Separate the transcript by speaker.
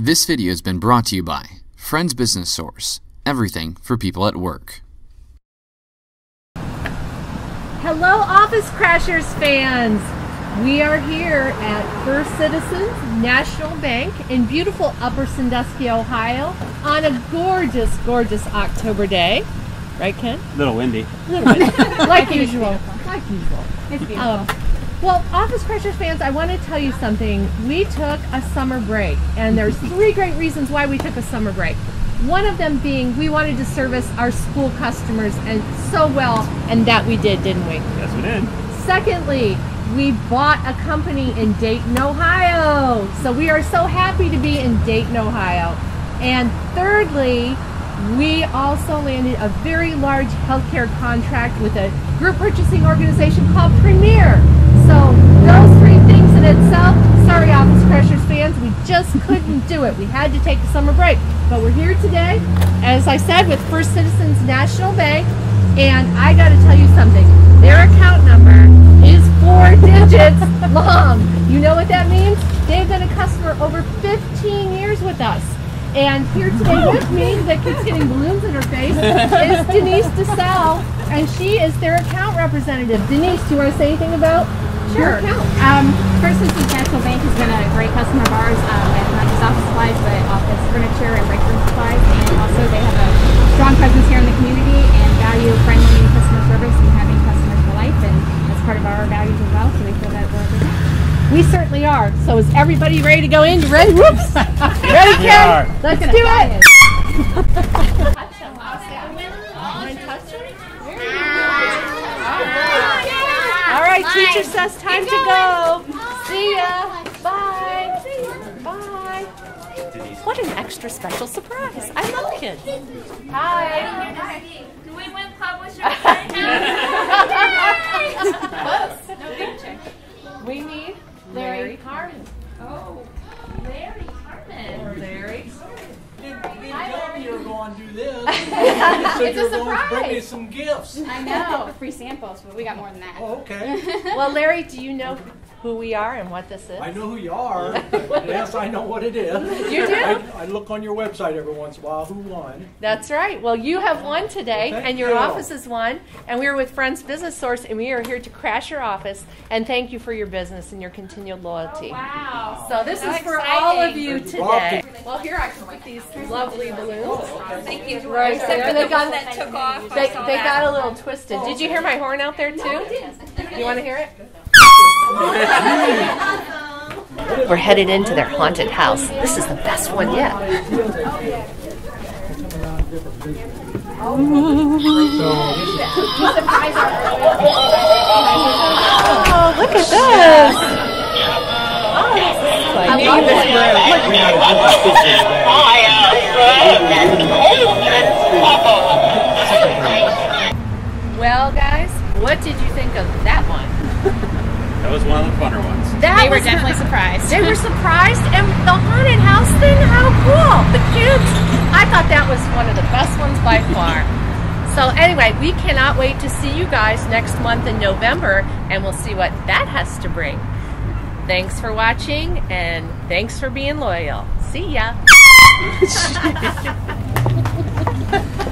Speaker 1: This video has been brought to you by Friends Business Source. Everything for people at work.
Speaker 2: Hello, Office Crashers fans! We are here at First Citizens National Bank in beautiful Upper Sandusky, Ohio on a gorgeous, gorgeous October day. Right, Ken?
Speaker 3: A little windy.
Speaker 2: like usual. Like usual.
Speaker 4: It's beautiful.
Speaker 2: Um, well, Office Crashers fans, I want to tell you something. We took a summer break, and there's three great reasons why we took a summer break. One of them being we wanted to service our school customers and so well, and that we did, didn't we?
Speaker 3: Yes, we did.
Speaker 2: Secondly, we bought a company in Dayton, Ohio. So we are so happy to be in Dayton, Ohio. And thirdly, we also landed a very large healthcare contract with a group purchasing organization called Premier. So those three things in itself, sorry Office Crashers fans, we just couldn't do it. We had to take a summer break. But we're here today, as I said, with First Citizens National Bank. And I got to tell you something. Their account number is four digits long. You know what that means? They've been a customer over 15 years with us. And here today with me, that keeps getting balloons in her face, is Denise DeSalle, and she is their account representative. Denise, do you want to say anything about
Speaker 4: Sure.
Speaker 2: account?
Speaker 4: Um, First Citizens National Bank has been a great customer of ours, um, and not just office supplies, but office furniture and break room supplies. And also, they have a strong presence here in the community and value friendly customer service and having customers for life. And that's part of our values as well. So we feel that we're a good.
Speaker 2: We certainly are. So is everybody ready to go in? You ready? Whoops! Ready, Ken? Let's do
Speaker 4: try
Speaker 2: it! All right, teacher says time to go. See ya. Bye. Bye. What an extra special surprise. I love kids. Hi.
Speaker 5: Do we win publisher?
Speaker 2: We need Larry Harmon.
Speaker 5: oh, Larry Harmon.
Speaker 2: Larry.
Speaker 6: You didn't tell me you were going to do this. You said you were going to bring me some gifts.
Speaker 4: I know, free samples, but we got more than that.
Speaker 6: Oh, okay.
Speaker 2: Well, Larry, do you know who we are and what this is?
Speaker 6: I know who you are. yes, I know what it is.
Speaker 2: You do?
Speaker 6: I, I look on your website every once in a while. Who won?
Speaker 2: That's right. Well, you have won today,
Speaker 6: Thank
Speaker 2: and your
Speaker 6: you.
Speaker 2: office has won. And we are with Friends Business Source, and we are here to crash your office and thank you for your business and your continued loyalty.
Speaker 5: Oh, wow.
Speaker 2: So this
Speaker 5: So
Speaker 2: is for all of you today. Well, here I can put these lovely balloons.
Speaker 5: Thank you.
Speaker 2: Right
Speaker 5: Except for
Speaker 2: They
Speaker 5: the
Speaker 2: got-
Speaker 5: one that took off.
Speaker 2: They, they got a little twisted. Did you hear my horn out there too? You want to hear it? We're headed into their haunted house. This is the best one yet. Oh, look at this! I this room. Well, guys, what did you think of?
Speaker 3: That was one of the funner ones.
Speaker 2: That
Speaker 4: They were
Speaker 2: was-
Speaker 4: definitely surprised.
Speaker 2: They were surprised, and the haunted house thing, how cool! The kids, I thought that was one of the best ones by far. So, anyway, we cannot wait to see you guys next month in November, and we'll see what that has to bring. Thanks for watching, and thanks for being loyal. See ya!